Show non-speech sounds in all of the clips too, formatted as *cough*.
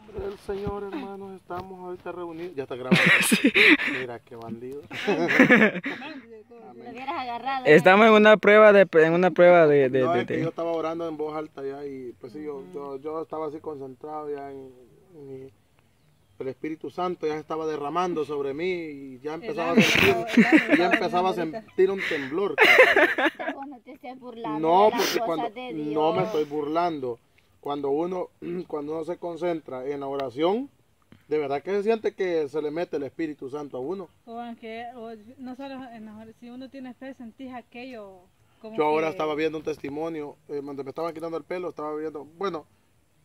nombre del Señor, hermanos, estamos ahorita reunidos. Ya está grabando. *laughs* Mira qué bandido. Lo hubieras agarrado. Estamos en una prueba de en una prueba de, de- No, de- es que de- yo estaba orando en voz alta ya y pues sí, yo, yo, yo estaba así concentrado ya en, en mi- el Espíritu Santo ya se estaba derramando sobre mí y ya empezaba a sentir, el ya empezaba a sentir un temblor. Vos no te estés burlando No, de las porque cosas cuando de Dios. no me estoy burlando. Cuando uno, *clears throat* cuando uno se concentra en la oración, de verdad que se siente que se le mete el Espíritu Santo a uno. O aunque, o no solo en si uno tiene fe, sentís aquello como Yo ahora que- estaba viendo un testimonio, eh, donde me estaban quitando el pelo, estaba viendo, bueno,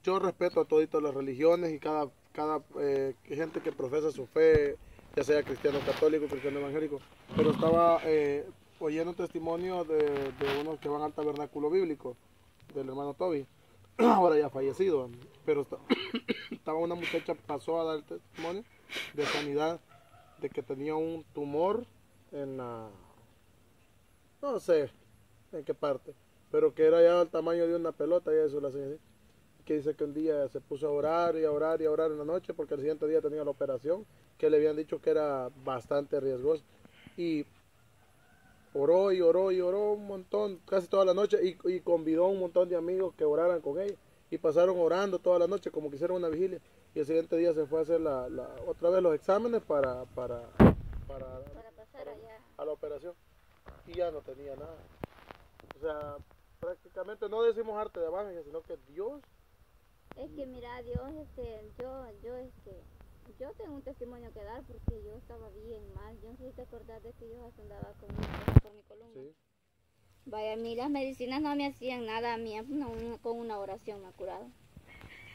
yo respeto a todas las religiones y cada, cada eh, gente que profesa su fe, ya sea cristiano católico, cristiano evangélico, pero estaba eh, oyendo un testimonio de, de unos que van al tabernáculo bíblico, del hermano Toby, *coughs* ahora ya fallecido, pero esta- *coughs* estaba una muchacha, pasó a dar testimonio de sanidad, de que tenía un tumor en la, no sé en qué parte, pero que era ya del tamaño de una pelota y eso la así. Que dice que un día se puso a orar y a orar y a orar en la noche porque el siguiente día tenía la operación, que le habían dicho que era bastante riesgosa. Y oró y oró y oró un montón, casi toda la noche, y, y convidó a un montón de amigos que oraran con ella. Y pasaron orando toda la noche como que hicieron una vigilia. Y el siguiente día se fue a hacer la, la- otra vez los exámenes para, para, para Para pasar allá. a la operación y ya no tenía nada. O sea, prácticamente no decimos arte de magia, sino que Dios, Es que mira, Dios, este, yo, yo, este, yo tengo un testimonio que dar porque yo estaba bien mal. Yo no sé si te acordás de que yo hasta andaba con cosa por mi columna. sí, Vaya, a mí las medicinas no me hacían nada, a mí no, con una oración me ha curado.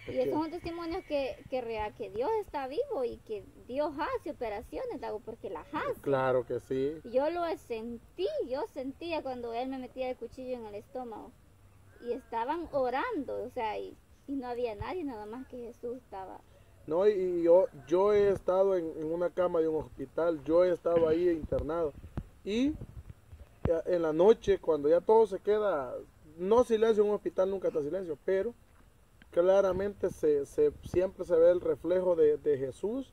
Y esos son testimonios que, que real, que Dios está vivo y que Dios hace operaciones, hago porque las hace. claro que sí. Yo lo sentí, yo sentía cuando él me metía el cuchillo en el estómago. Y estaban orando, o sea, y, y no había nadie, nada más que Jesús estaba. No, y, yo, yo he estado en, en una cama de un hospital, yo he estado ahí internado. Y ya en la noche, cuando ya todo se queda, no silencio, en un hospital nunca está silencio, pero claramente se, se- siempre se ve el reflejo de, de Jesús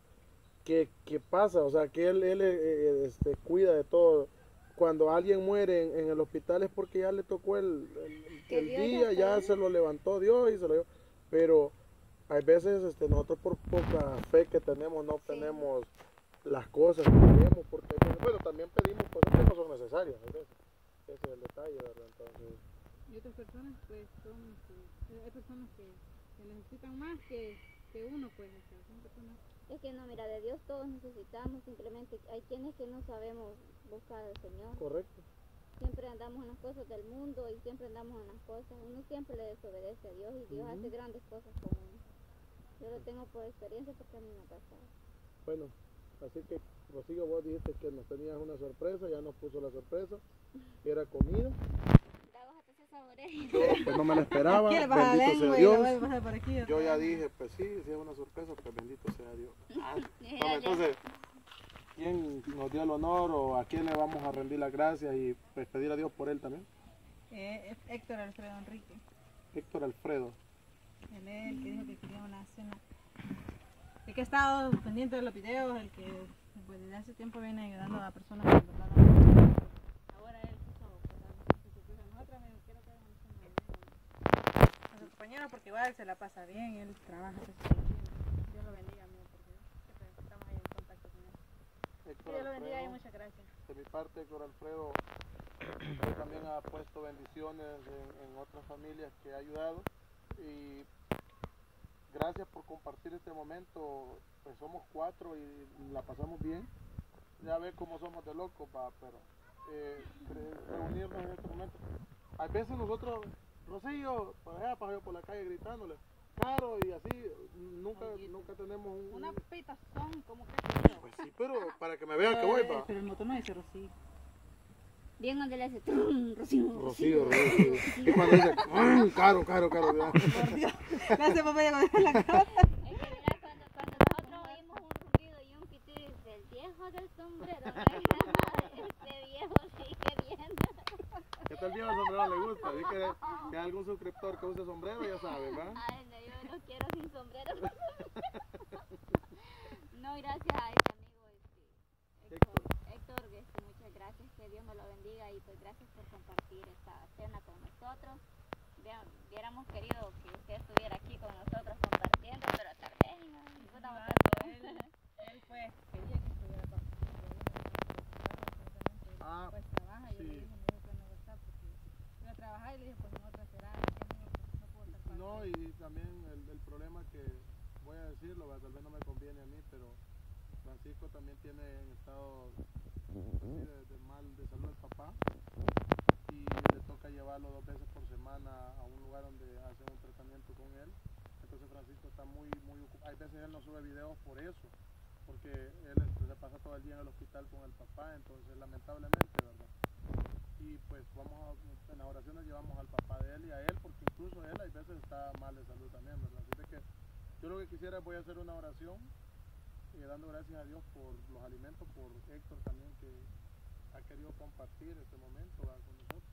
que, que pasa, o sea, que Él, él eh, eh, este, cuida de todo. Cuando alguien muere en, en el hospital es porque ya le tocó el, el- el día, ya se lo levantó Dios y se lo dio. Pero hay veces este, nosotros por poca fe que tenemos no Sí. tenemos las cosas que queremos, porque bueno, también pedimos cosas que no son necesarias. a veces. Ese es el detalle, ¿verdad? Entonces, Y otras personas, pues, son, este, hay personas que, que necesitan más que, que uno, pues, o sea, son personas Es que no, mira, de Dios todos necesitamos, simplemente hay quienes que no sabemos buscar al Señor. correcto. Siempre andamos en las cosas del mundo y siempre andamos en las cosas. Uno siempre le desobedece a Dios y Dios hace grandes cosas con uno. Yo lo tengo por experiencia porque a mí me ha pasado. Bueno, así que Rocío, vos dijiste que nos tenías una sorpresa, ya nos puso la sorpresa, que era comida. Yo pues no me la esperaba, bendito sea Dios. Yo ya dije, pues sí, si es una sorpresa, pues bendito sea Dios. *laughs* Ah, entonces, ¿quién nos dio el honor o a quién le vamos a rendir las gracias y pues, pedir a Dios por él también? Eh, es Héctor Alfredo Enrique. Héctor Alfredo. Él es el que dijo que quería una cena. El que ha estado pendiente de los videos, el que pues, desde hace tiempo viene ayudando a personas que en verdad no- Ahora él puso. Nosotros quiero que hagan una cena a su compañero porque igual se la pasa bien, él trabaja. Dios lo bendiga, amigo, porque siempre estamos ahí en contacto con él. Dios lo bendiga y muchas gracias. De mi parte, Héctor Alfredo él *clears throat* también ha puesto bendiciones en, en otras familias que ha ayudado y gracias por compartir este momento. Pues somos cuatro y la pasamos bien. Ya ves cómo somos de locos, va, pero eh, reunirnos en este momento. A veces nosotros, Rocío, por allá yo por la calle gritándole, caro y así, nunca, nunca tenemos un... Una un- pitazón, como que Pues sí, pero para que me vean que voy, va. Pero el motor no dice Rosy. Bien donde le hace trum, Rocío, Rocío, Rocío. Y cuando dice, "Mm, caro, caro, caro, ya". Por Dios. Gracias, papá, ya con la *laughs* cara. Es que mira, cuando, cuando nosotros oímos un rugido y un pitido, dice, el viejo del sombrero, este viejo sigue viendo. ¿Qué tal viejo sombrero le gusta? Así que si hay algún suscriptor que use sombrero, ya sabe, ¿verdad? Ay, no, yo no quiero sin sombrero. *laughs* gracias a este amigo este, Héctor. Héctor, muchas gracias, que Dios me lo bendiga y pues gracias por compartir esta cena con nosotros. Hubiéramos querido que usted estuviera aquí con nosotros compartiendo, pero tal vez no, No, ocasión. él, él pues quería que estuviera. Ah, pues trabaja y yo sí. le dije, me dijo que no va a estar porque iba a trabajar y le dije, pues en otra será, pues, no puedo estar No, y también el, el problema que voy a decirlo, tal vez no me conviene a mí, pero Francisco también tiene en estado de, de mal de salud el papá y le toca llevarlo dos veces por semana a un lugar donde hacen un tratamiento con él. Entonces Francisco está muy, muy ocupado. Hay veces él no sube videos por eso, porque él este, se pasa todo el día en el hospital con el papá, entonces lamentablemente, ¿verdad? y pues vamos a, en las oraciones llevamos al papá de él y a él porque incluso él hay veces está mal de salud también verdad así que yo lo que quisiera voy a hacer una oración y dando gracias a Dios por los alimentos por Héctor también que ha querido compartir este momento con nosotros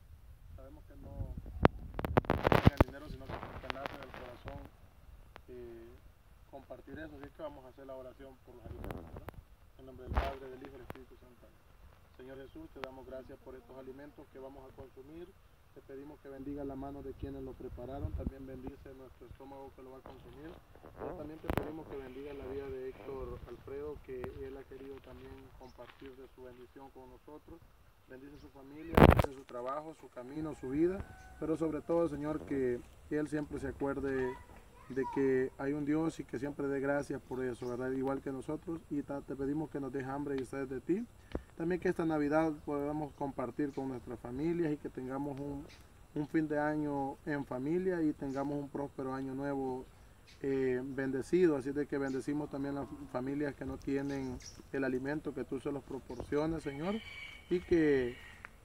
sabemos que no es el dinero sino que nace del corazón eh, compartir eso así que vamos a hacer la oración por los alimentos ¿verdad? en nombre del Padre del Hijo y del Espíritu Santo Señor Jesús, te damos gracias por estos alimentos que vamos a consumir. Te pedimos que bendiga la mano de quienes lo prepararon. También bendice nuestro estómago que lo va a consumir. Pero también te pedimos que bendiga la vida de Héctor Alfredo, que él ha querido también compartir de su bendición con nosotros. Bendice su familia, bendice su trabajo, su camino, su vida. Pero sobre todo, Señor, que él siempre se acuerde de que hay un Dios y que siempre dé gracias por eso, ¿verdad? Igual que nosotros. Y te pedimos que nos deje hambre y sed de ti. También que esta Navidad podamos compartir con nuestras familias y que tengamos un, un fin de año en familia y tengamos un próspero año nuevo eh, bendecido. Así de que bendecimos también las familias que no tienen el alimento que tú se los proporciones, Señor. Y que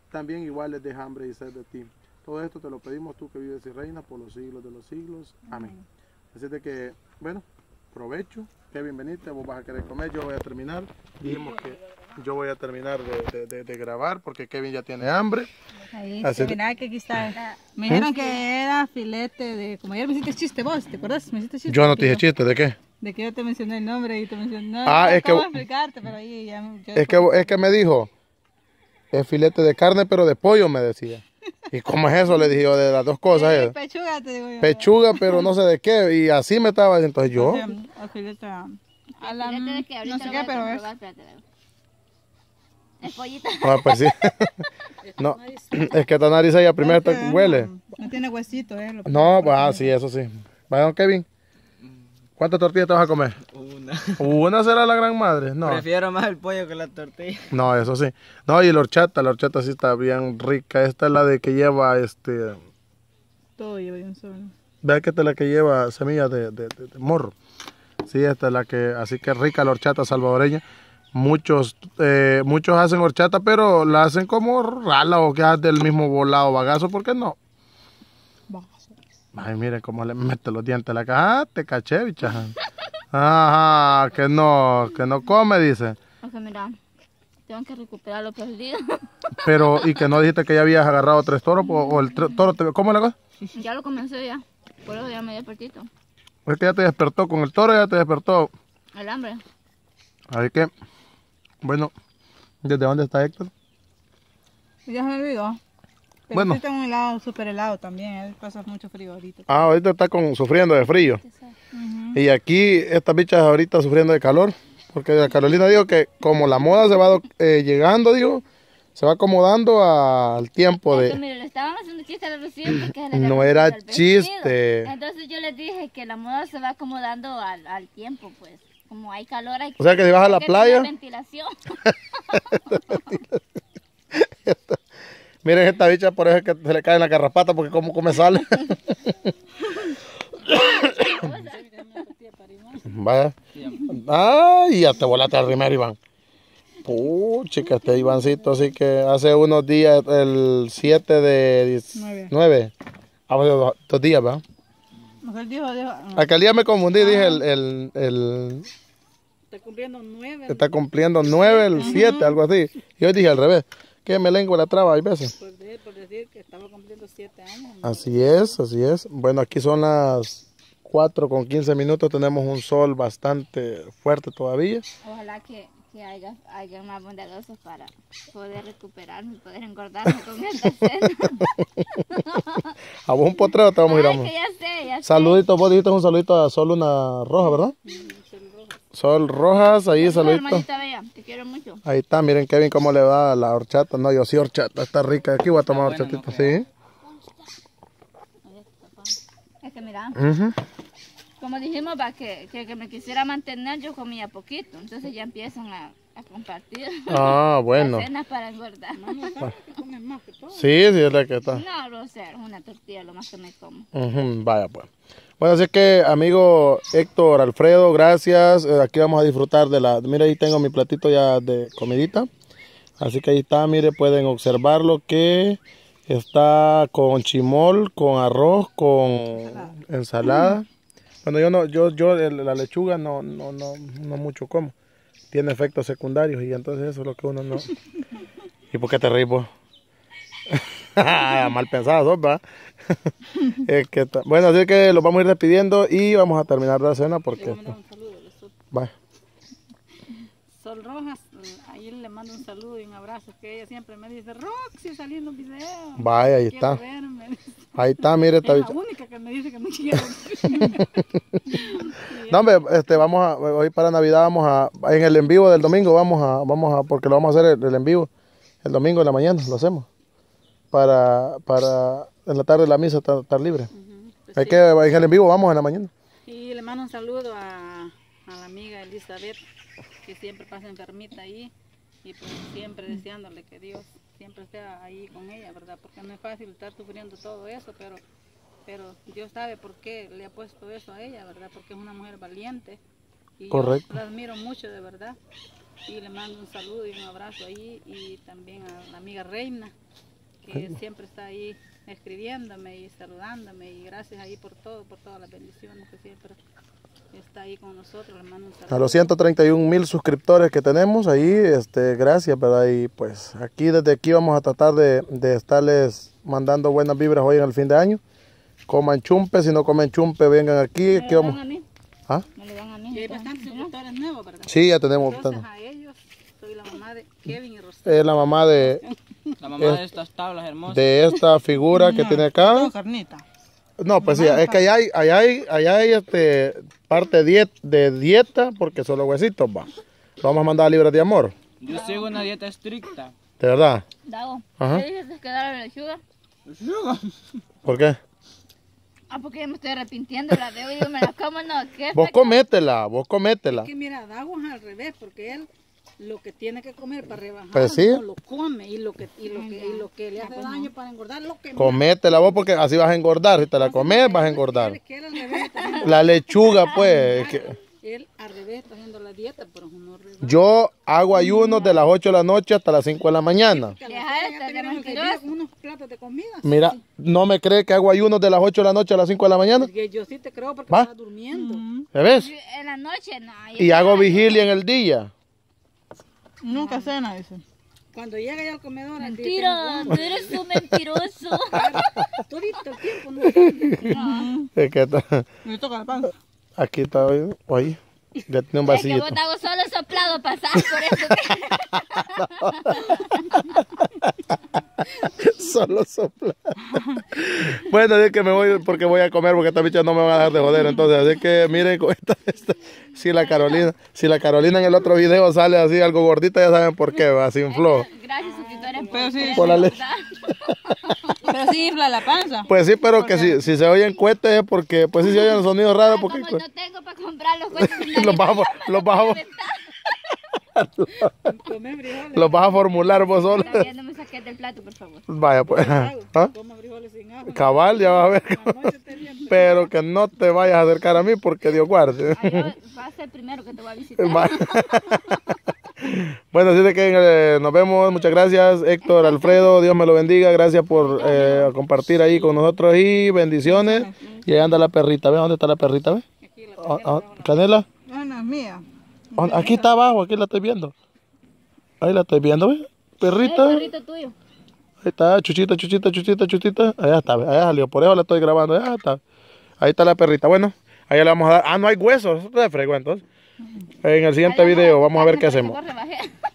también igual les deje hambre y sed de ti. Todo esto te lo pedimos tú que vives y reinas por los siglos de los siglos. Amén. Así de que, bueno, provecho. Kevin, venite, vos vas a querer comer, yo voy a terminar. Dijimos que yo voy a terminar de, de- de- de grabar porque Kevin ya tiene hambre. Ahí, Así- que aquí está. Me dijeron que era filete de. Como ayer me hiciste chiste vos, ¿te acuerdas? Me hiciste chiste. Yo no te dije chiste, ¿de qué? De que yo te mencioné el nombre y te mencioné. Ah, no es que-. Pero ahí ya. ya Es que, es que me dijo, es filete de carne pero de pollo, me decía. ¿Y cómo es eso? Le dije yo de las dos cosas. Eh. Pechuga, te digo yo. Pechuga, pero no sé de qué. Y así me estaba diciendo. Entonces yo, O sea, o filete a a la. Fíjate de que ahorita No sé qué, pero es. Ah, pues sí. *laughs* no, es que esta nariz ella primero te huele. No, tiene huesito, ¿eh? No, pues ah, sí, eso sí. Vaya, don Kevin. ¿Cuántas tortillas te vas a comer? Una. ¿Una será la gran madre? No. Prefiero más el pollo que la tortilla. No, eso sí. No, y la horchata, la horchata sí está bien rica. Esta es la de que lleva, este, Todo lleva de un solo. vea que esta es la que lleva semillas de, de- de- de morro. Sí, esta es la que, así que rica la horchata salvadoreña. Muchos, eh, muchos hacen horchata, pero la hacen como rala o que del mismo volado bagazo, ¿por qué no? Ay, miren cómo le mete los dientes a la caja. Ah, te caché, bicha. Ajá, que no, que no come, dice. Sea, mira, tengo que recuperar lo perdido. Pero, y que no dijiste que ya habías agarrado tres toros, o, o el toro, te, ¿cómo es la cosa? ya lo comencé ya. Por eso ya me despertito. Es que ya te despertó, con el toro ya te despertó. El hambre. Así que, bueno, ¿desde dónde está Héctor? Ya se me olvidó. Pero Bueno. está un helado, súper helado también. Él pasa mucho frío ahorita. Ah, ahorita está con, sufriendo de frío. Ujú. Y aquí, estas bichas ahorita sufriendo de calor. Porque la Carolina dijo que como la moda se va eh, llegando, dijo, se va acomodando al tiempo de... mire, le estaban haciendo chiste a vecinos porque se le No era chiste. Entonces yo les dije que la moda se va acomodando al, al tiempo, pues. Como hay calor, hay O sea que si vas a la que playa- ventilación. *laughs* Miren esta bicha, por eso es que se le cae en la carrapata, porque como come sal. *laughs* Vaya. Ay, ya te volaste al primer Iván. Puchica, este Ivancito, así que hace unos días, el 7 de Nueve. 9. Ah, bueno, dos, dos días, ¿verdad? Dijo, dijo, ah, Aquel día me confundí, dije, el, el, el- está cumpliendo nueve. está cumpliendo 9, el 7, algo así. Y hoy dije al revés, que me lengua la traba, hay veces. Por decir, por decir que estaba cumpliendo siete años. Así es, así es. Bueno, aquí son las 4 con 15 minutos. Tenemos un sol bastante fuerte todavía. Ojalá que, que haya, haya más bondadosos para poder recuperarme y poder engordarme con esta cena. *laughs* A vos un potrero te vamos a ir a ya sé, ya sé. Saludito, vos dijiste un saludito a Sol una roja, ¿verdad? Sol Rojas, ahí Saludos, saludito. hermanita bella, te quiero mucho. Ahí está, miren Kevin cómo le va la horchata. No, yo sí horchata, está rica. Aquí voy a tomar horchatita, sí. Es que mira, Ujú. Como dijimos, va, que, que, que me quisiera mantener, yo comía poquito. Entonces ya empiezan a, a compartir Ah, *laughs* bueno. las cenas para engordar. *laughs* Más que todo. Sí, sí, es la que está. No, Roser, una tortilla lo más que me como. Ujú, Vaya pues. Bueno, así que amigo Héctor Alfredo, gracias. Eh, aquí vamos a disfrutar de la... Mira, ahí tengo mi platito ya de comidita. Así que ahí está, mire, pueden observarlo que está con chimol, con arroz, con ensalada. Bueno, yo no, yo, yo la lechuga no, no, no, no mucho como. Tiene efectos secundarios y entonces eso es lo que uno no. *laughs* ¿Y por qué te reís vos? *laughs* Mal pensado, sos, *laughs* ¿va? Es que bueno, así que los vamos a ir despidiendo y vamos a terminar la cena porque... Mando un saludo. a Sol. Rojas, eh, ahí le mando un saludo y un abrazo, que ella siempre me dice, Roxy, salí en los videos. Vaya, ahí está. verme". Ahí está, mire, esta Es la bicha. única que me dice que me quiero. *laughs* No, hombre, este, vamos a, hoy para Navidad vamos a, en el en vivo del domingo vamos a, vamos a, porque lo vamos a hacer el, el en vivo, el domingo en la mañana, lo hacemos. Para, para, en la tarde la misa estar, libre. Ujú, pues Hay sí. que, en el en vivo vamos en la mañana. Y le mando un saludo a, a la amiga Elizabeth, que siempre pasa enfermita ahí, y pues siempre deseándole que Dios siempre esté ahí con ella, ¿verdad? Porque no es fácil estar sufriendo todo eso, pero, pero Dios sabe por qué le ha puesto eso a ella, ¿verdad? Porque es una mujer valiente. Y Correcto. yo la admiro mucho, de verdad. Y le mando un saludo y un abrazo ahí, y también a la amiga Reina, que siempre está ahí escribiéndome y saludándome y gracias ahí por todo, por todas las bendiciones que siempre está ahí con nosotros. Saludo. A los 131 mil suscriptores que tenemos ahí, este, gracias, ¿verdad? Y pues aquí, desde aquí vamos a tratar de, de estarles mandando buenas vibras hoy en el fin de año. Coman chumpe, si no comen chumpe, vengan aquí. ¿Me aquí vamos. dan a mí? ¿Ah? ¿Me lo dan a mí? Y hay bastantes suscriptores nuevos, ¿verdad? Sí, ya tenemos. Entonces a ellos soy la mamá de Kevin y Rosita. Es la mamá de, *laughs* La mamá de estas tablas hermosas. de esta figura que tiene acá. carnita. No, pues sí, es que allá hay, allá hay, allá hay este, parte diet, de dieta porque son los huesitos, va. Lo vamos a mandar a libras de amor, Yo sigo una dieta estricta. de verdad. Dago, Ajá. ¿qué dices que dar la lechuga? ¿Por qué? Ah, porque ya me estoy arrepintiendo, la debo y yo me la como, no, ¿qué? Vos cométela, vos cométela. Que mira, Dago es al revés, porque él lo que tiene que comer para rebajar Pues sí. no lo come y lo que y lo que, y lo que le hace daño para engordar lo que Cométela vos porque así vas a engordar. Si te la comes, vas a engordar. La lechuga, *laughs* pues. él al revés está haciendo la dieta, pero no yo hago ayunos de las 8 de la noche hasta las 5 de la mañana. Unos platos de comida. Mira, ¿no me cree que hago ayunos de las 8 de la noche a las 5 de la mañana? Yo sí te creo porque estás durmiendo. ¿Me ves? En la noche, no. Y hago vigilia en el día. Nunca cena, dice. Cuando llega ya al comedor, Mentira, tú eres un mentiroso. *laughs* todito el tiempo, ¿no? Es que está- Me toca la panza. aquí está, oye, ya tiene un *laughs* Es que vos hago solo soplado pasar por eso. *laughs* Solo sopla. bueno, es que me voy porque voy a comer porque estas bichas no me van a dejar de joder. Entonces, así que miren está, esta- Si la Carolina, si la Carolina en el otro video sale así algo gordita, ya saben por qué, va, se infló. Gracias, suscriptores, Pero sí, Por la le- Pero *laughs* sí infla la panza. Pues sí, pero que si, si se oyen cohetes es porque, pues sí se oyen sonidos raros porque Como no tengo para comprar los jueces, *laughs* los vas a, los vas a, Come frijoles. los vas a formular vos solo. No me saques del plato, por favor. Vaya, pues. *laughs* ¿Ah? Cabal, ya vas a ver. *laughs* Pero que no te vayas a acercar a mí porque Dios guarde. Va a ser el primero que te voy a visitar. Bueno, así de que eh, nos vemos. Muchas gracias, Héctor, *laughs* Alfredo. Dios me lo bendiga. Gracias por eh, compartir ahí con nosotros y bendiciones. Y ahí anda la perrita. ¿Ves dónde está la perrita? La Ah, ah, Canela. Mía. ¿Dónde? Aquí está abajo. Aquí la estoy viendo. Ahí la estoy viendo. ¿Ves? Perrita. Ahí perrito tuyo. está. Chuchita, chuchita, chuchita, chuchita. Allá está. Allá salió. Por eso la estoy grabando. Allá está. Ahí está la perrita. Bueno, Allá le vamos a dar. Ah, no hay huesos. Eso es de entonces. En el siguiente video vamos a ver qué hacemos. *laughs*